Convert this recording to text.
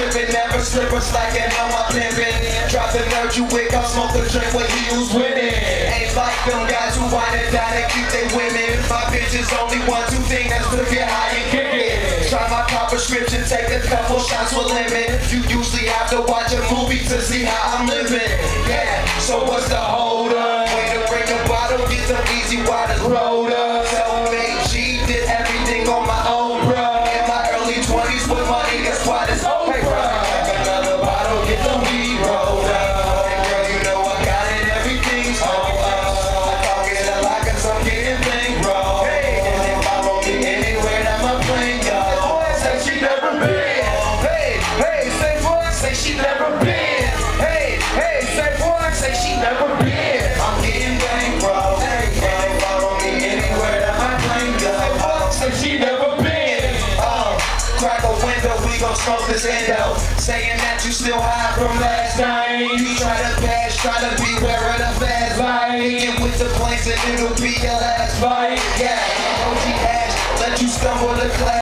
tripping, never slippers slacking on my pimpin'. Drop the nerd you wick, I'll smoke the drink when he was winning. Ain't like them guys who wine and dine and keep they women. My bitch is only one, two things that's to get high and kick it. Try my pop prescription, take a couple shots with lemon. You usually have to watch a movie to see how I'm living. Yeah, so what's the hold up? Way to break a bottle, get some easy waters rolled up. Self-made G, did everything on my own, bruh. In my early 20s with money, that's why it's window, we gon' smoke this endo. Saying that you still high from last night. You try to pass, try to be wearing the fast life. Get with the planes and it'll be your last fight. Yeah, OG Ash, let you stumble the class.